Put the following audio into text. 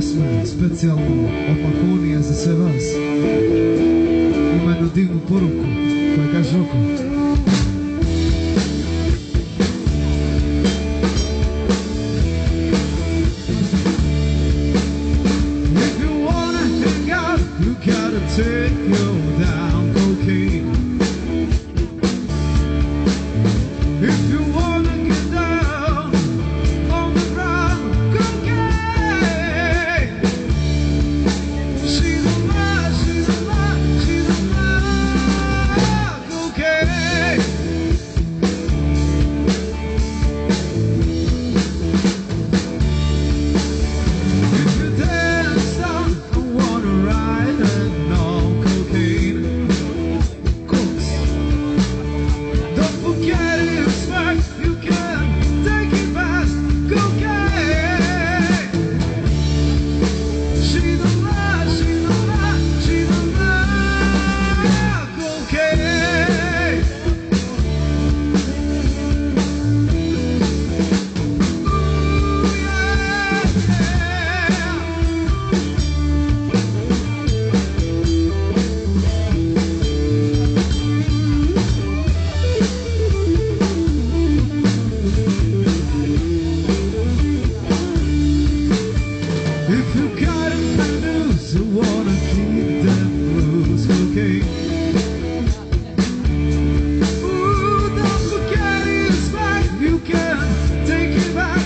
esmu specijalno opakonija za sve vas. Ima jednu divnu poruku koja kaže oko. Take your down cocaine. If you If you've got some news, I wanna keep okay. Ooh, don't forget it's fine, you can take it back,